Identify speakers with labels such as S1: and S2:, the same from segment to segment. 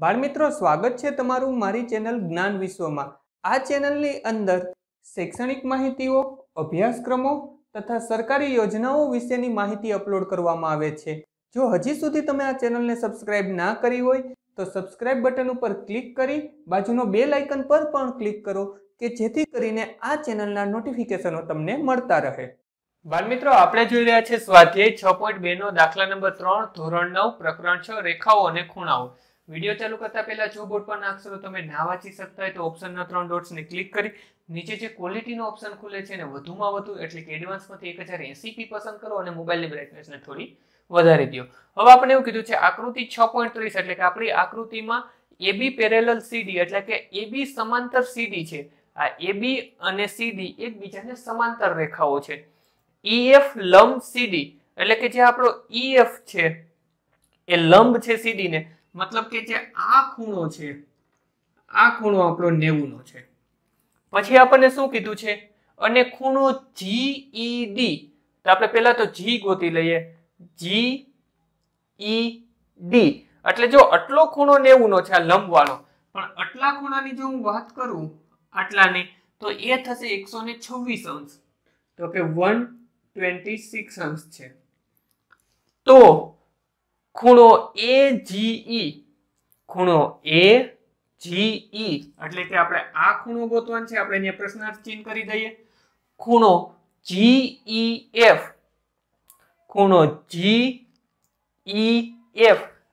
S1: બાળમિત્રો, સ્વાગત છે તમારું મારી ચેનલ જ્ઞાન વિશ્વમાં. આ ચેનલની અંદર શૈક્ષણિક માહિતીઓ, અભ્યાસક્રમો તથા સરકારી યોજનાઓ વિશેની માહિતી અપલોડ કરવામાં આવે છે. જો હજી સુધી તમે આ ચેનલને સબસ્ક્રાઇબ ના કરી હોય, તો સબસ્ક્રાઇબ બટન ઉપર ક્લિક કરી બાજુનો બેલ આઇકન પર પણ ક્લિક કરો કે જેથી કરીને આ ચેનલના નોટિફિકેશનો તમને મળતા રહે. બાળમિત્રો, આપણે જોઈ રહ્યા છે સ્વાધ્યાય છ પોઈન્ટ બેનો દાખલા નંબર ત્રણ, ધોરણ નવ, પ્રકરણ છ, રેખાઓ અને ખૂણાઓ. વીડિયો ચાલુ કરતા પહેલા જો બોર્ડ પર નાખશો તો તમે ના વાંચી શકતા હોય તો ઓપ્શનના ત્રણ ડોટ્સને ક્લિક કરી નીચે જે ક્વોલિટીનો ઓપ્શન ખુલે છે અને વધુમાં વધુ, એટલે કે એડવાન્સમાંથી એક હજાર એસીપી પસંદ કરો અને મોબાઈલની બ્રાઇટનેસને થોડી વધારી દો. હવે આપણે એવું કીધું છે આકૃતિ છ પોઈન્ટ ત્રીસ, એટલે કે આપણી આકૃતિમાં એબી પેરેલલ સીડી એટલે કે એબી સમાંતર સીડી છે. આ એબી અને સીડી એકબીજાને સમાંતર રેખાઓ છે. ઈએફ લંબ સીડી એટલે કે જે આપણો ઈએફ છે, એ લંબ છે સીડી ને મતલબ કે જે આ ખૂણો છે, આ ખૂણો આપણો 90 નો છે. પછી આપણને શું કીધું છે? અને ખૂણો જીઈડી તો આપણે પહેલા તો જી ગોતી લઈએ. જી ઈ ડી એટલે જો આટલો ખૂણો 90 નો છે, આ લંબ વાળો પણ આટલા ખૂણાની જો હું વાત કરું, આટલાની, તો એ થશે 126 અંશ. તો કે 126 અંશ છે. તો ખૂણો એ જીઈ ખૂણો એ જીઈ એટલે કે આપણે આ ખૂણો ગોતવાનો છે આપણે અહીંયા પ્રશ્નાર્થ ચિહ્ન કરી દઈએ. ખૂણો GEF ખૂણો GEF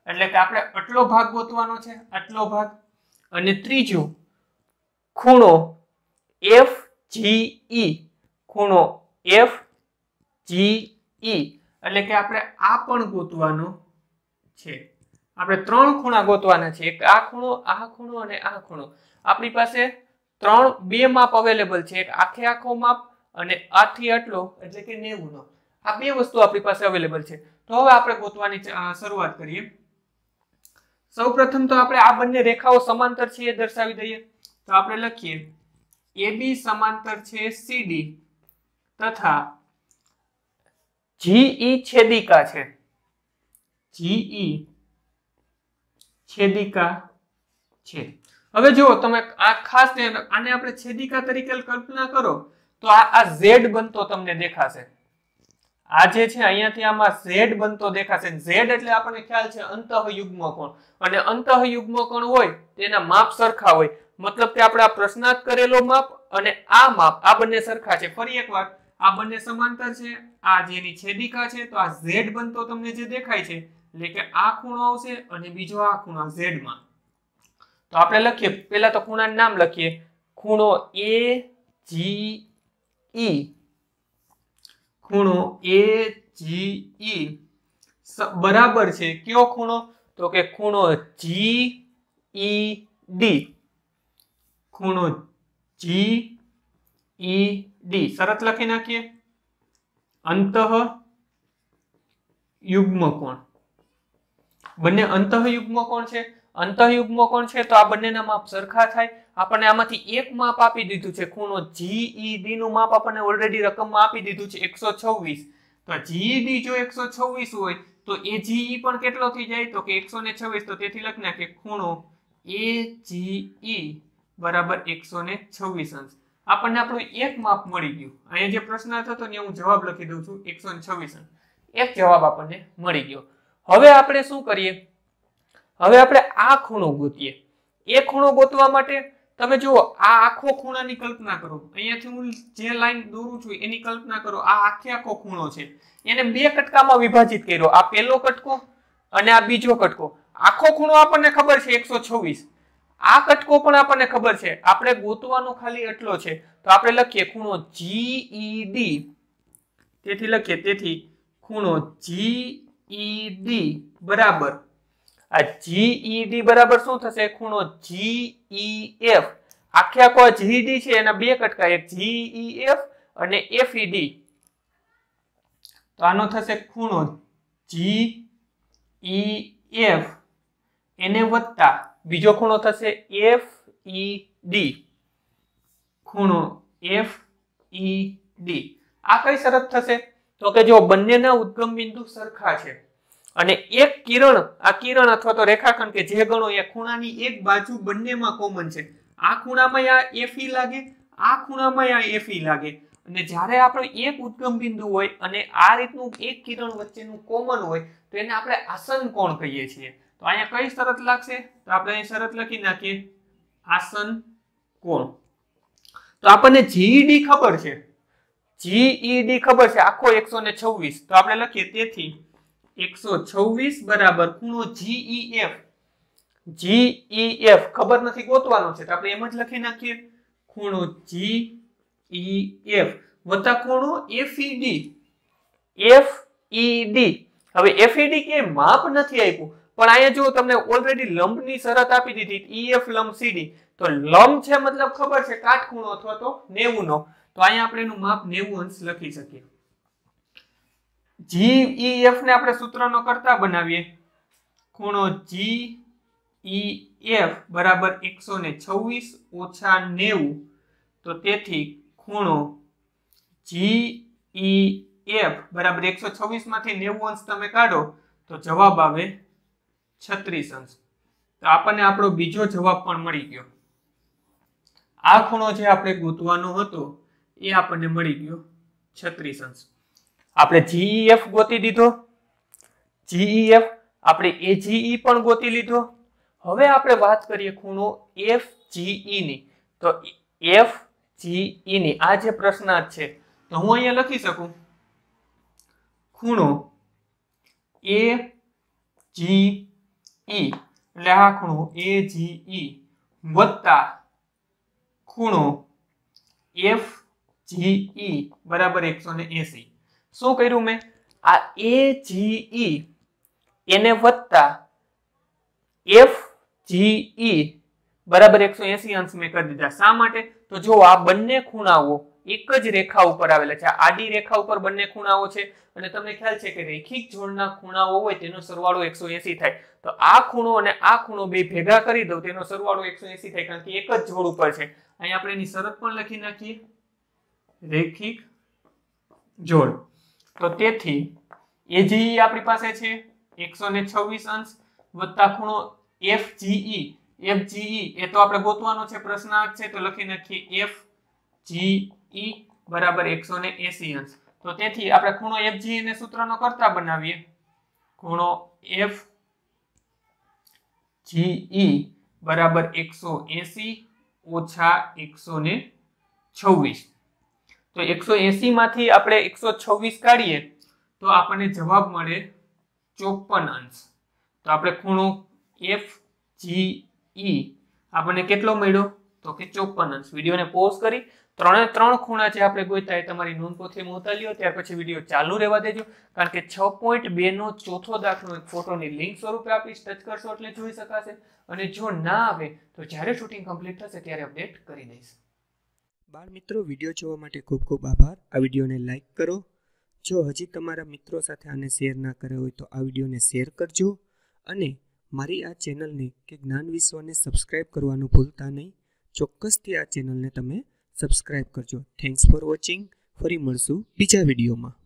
S1: એટલે કે આપણે આટલો ભાગ ગોતવાનો છે આટલો ભાગ. અને ત્રીજું ખૂણો એફ જીઈ ખૂણો એફ જીઈ એટલે કે આપણે આ પણ ગોતવાનો છે. આપણે ત્રણ ખૂણા ગોતવાના છે. એક આ ખૂણો આ ખૂણો અને આ ખૂણો. આપણી પાસે ત્રણ, બે માપ અવેલેબલ છે. એક આખે આખો માપ અને આથી આટલો, એટલે કે 90 નો આ બે વસ્તુ આપણી પાસે અવેલેબલ છે. તો હવે આપણે ગોતવાની શરૂઆત કરીએ. સૌપ્રથમ તો આપણે આ બંને રેખાઓ સમાંતર છે એ દર્શાવી દઈએ. તો આપણે લખીએ. AB સમાંતર છે CD તથા GE છેદિકા છે. GE છેદિકા છે હવે જુઓ, તમે આ ખાસ આને આપણે છેદિકા તરીકે કલ્પના કરો, તો આ આ Z બનતો તમને દેખાશે. આ જે છે, અહીંયાથી આમાં Z બનતો દેખાશે. Z એટલે આપણને ખ્યાલ છે અંતઃયુગ્મ કોણ. અને અંતઃયુગ્મ કોણ હોય તેના માપ સરખા હોય. મતલબ કે આપણે આ પ્રશ્નાર્થ કરેલો માપ અને આ માપ, આ બંને સરખા છે. ફરી એકવાર, આ બંને સમાંતર છે. આ જેની છેદિકા છે, તો આ Z બનતો તમને જે દેખાય છે એટલે કે આ ખૂણો આવશે અને બીજો આ ખૂણો Z માં. તો આપણે લખીએ, પહેલા તો ખૂણાનું નામ લખીએ. ખૂણો A, G E. ખૂણો A, G E. બરાબર છે. કયો ખૂણો? તો કે ખૂણો G E D. ખૂણો G E D. શરત લખી નાખીએ. અંતઃ યુગ્મ કોણ બંને અંતઃયુગ્મ કોણ છે? અંતઃયુગ્મ કોણ છે? તો આ બંનેના માપ સરખા થાય. આપણને આમાંથી એક માપ આપી દીધું છે, ખૂણો જીઈડી નું માપ આપણને ઓલરેડી રકમમાં આપી દીધું છે 126 તો જીઈડી જો 126 હોય, તો AGE પણ કેટલો થઈ જાય? તો કે 126 તો તેથી લખી નાખીએ, ખૂણો એજીઈ બરાબર 126 અંશ. આપણને આપણું એક માપ મળી ગયું. અહીંયા જે પ્રશ્ન હતો ને હું જવાબ લખી દઉં છું 126 અંશ. એક જવાબ આપણને મળી ગયો. હવે આપણે શું કરીએ? હવે આપણે આ ખૂણો ગોતીએ. એ ખૂણો ગોતવા માટે તમે જુઓ, આ આખો ખૂણાની કલ્પના કરો. અહીંયાથી હું જે લાઈન દોરું છું, એની કલ્પના કરો. આ આખે આખો ખૂણો છે. એને બે કટકામાં વિભાજિત કર્યો. આ પહેલો કટકો અને આ બીજો કટકો. આખો ખૂણો આપણને ખબર છે 126 આ કટકો પણ આપણને ખબર છે. આપણે ગોતવાનો ખાલી એટલો છે. તો આપણે લખીએ ખૂણો જીઈડી તેથી લખીએ, તેથી ખૂણો GED બરાબર. આ જીઈડી બરાબર શું થશે? ખૂણો જીઈએફ આખે આખો આ જીઈડી છે, એના બે કટકા, એક જીઈએફ અને એફઈડી તો આનો થશે ખૂણો જીઈએફ એને વત્તા બીજો ખૂણો થશે એફઈડી ખૂણો એફઈડી આ કઈ શરત થશે? તો કે જો બંનેના ઉદ્ગમ બિંદુ સરખા છે. અને એક કિરણ, આ કિરણ અથવા તો રેખાખંડ કે જે ગણો એ ખૂણાની એક બાજુ બંનેમાં કોમન છે. આ ખૂણામાં આ એફઈ લાગે, આ ખૂણામાં આ એફઈ લાગે. અને જ્યારે આપણે એક ઉદ્ગમ બિંદુ હોય અને આ રીતનું એક કિરણ વચ્ચેનું કોમન હોય, તો એને આપણે આસન કોણ કહીએ છીએ? તો અહીંયા કઈ શરત લાગશે? તો આપણે અહીં શરત લખી નાખીએ. આસન કોણ? તો આપણને જીઈડી ખબર છે. જીઈડી ખબર છે? આખો એકસો ને છવ્વીસ. તો આપણે લખીએ તેથી એકસો છવ્વીસ બરાબર ખૂણો જીઈએફ જીઈએફ ખબર નથી ગોતવાનો છે, તો આપણે એમ જ લખી નાખીએ. ખૂણો જીઈએફ વત્તા ખૂણો એફઈડી એફઈડી હવે એફઈડી કે માપ નથી આપ્યું. પણ અહીંયા જો તમને ઓલરેડી લંબની શરત આપી દીધી ઈએફ લંબ સીડી તો લંબ છે મતલબ ખબર છે? કાટખૂણો અથવા તો 90 નો તો અહીંયા આપણે એનું માપ 90 અંશ લખી શકીએ. જીઈએફ ને આપણે સૂત્રનો કરતા બનાવીએ. ખૂણો જીઈએફ બરાબર 126 ઓછા 90 તો તેથી ખૂણો જીઈએફ બરાબર 126 માંથી 90 અંશ તમે કાઢો, તો જવાબ આવે 36 અંશ. તો આપણને આપણો બીજો જવાબ પણ મળી ગયો. આ ખૂણો જે આપણે ગોતવાનો હતો એ આપણને મળી ગયો 36 અંશ. આપણે જીઈએફ ગોતી દીધો. જીઈએફ આપણે એજીઈ પણ ગોતી લીધો. હવે આપણે વાત કરીએ ખૂણો એફજીઈ ની. તો એફની આ જે પ્રશ્નાર્થ છે, તો હું અહીંયા લખી શકું? ખૂણો એ જી ઈ એટલે આ ખૂણો એ જી ઈ વત્તા ખૂણો એફ જી ઈ બરાબર એકસો ને એસી. શું કર્યું મેં? આ એ જી ઈ એને વત્તા એફ જી ઈ બરાબર એકસો એસી અંશ મેં કરી દીધા. શા માટે? તો જો આ બંને ખૂણાઓ એક જ રેખા ઉપર આવેલા છે. આડી રેખા ઉપર બંને ખૂણાઓ છે. અને તમને ખ્યાલ છે કે રેખિક જોડના ખૂણાઓ હોય તેનો સરવાળો એકસો થાય. તો આ ખૂણો અને આ ખૂણો બે ભેગા કરી દઉં તેનો સરવાળો એકસો થાય કારણ કે એક જ જોડ ઉપર છે. અહીં આપણે એની શરત પણ લખી નાખીએ. રેખિક જોડ. તો તેથી એજીઈ આપણી પાસે છે, એકસો ને છવ્વીસ અંશ વત્તા ખૂણો F G E F G E એ તો આપણે ગોતવાનો છે પ્રશ્નાર્થ છે, તો લખી નાખીએ એફ જીઈ બરાબર એકસો ને એસી અંશ. તો તેથી આપણે ખૂણો એફજીઈ ને સૂત્રનો કરતા બનાવીએ. ખૂણો એફ જીઈ બરાબર એકસો એસી ઓછા એકસો ને છવ્વીસ. તો એકસો એસી માંથી આપણે એકસો છવ્વીસ કાઢીએ, તો આપણને જવાબ મળે ચોપન અંશ. તો આપણે ખૂણો એફ જી ઈ આપણને કેટલો મળ્યો? તો કે ચોપન અંશ. વિડીયોને પોઝ કરી. ત્રણે ત્રણ ખૂણા જે આપણે ગોઈતા એ તમારી નોંધપોથીમાં ઉતારી લ્યો. ત્યાર પછી વીડિયો ચાલુ રહેવા દેજો. કારણ કે છ પોઈન્ટ બેનો ચોથો દાખલો એક ફોટોની લિંક સ્વરૂપે આપીશ ટચ કરશો એટલે જોઈ શકાશે. અને જો ના આવે, તો જ્યારે શૂટિંગ કમ્પ્લીટ થશે ત્યારે અપડેટ કરી દઈશ.
S2: બાળ મિત્રો, વીડિયો જોવા માટે ખૂબ ખૂબ આભાર. આ વિડીયોને લાઈક કરો. જો હજી તમારા મિત્રો સાથે આને શેર ના કર્યો હોય તો આ વિડીયોને શેર કરજો. અને મારી આ ચેનલને કે જ્ઞાન વિશ્વને સબસ્ક્રાઈબ કરવાનું ભૂલતા નહીં. ચોક્કસથી આ ચેનલને તમે સબસ્ક્રાઈબ કરજો. થેન્ક્સ ફોર વોચિંગ ફરી મળશું બીજા વિડીયોમાં.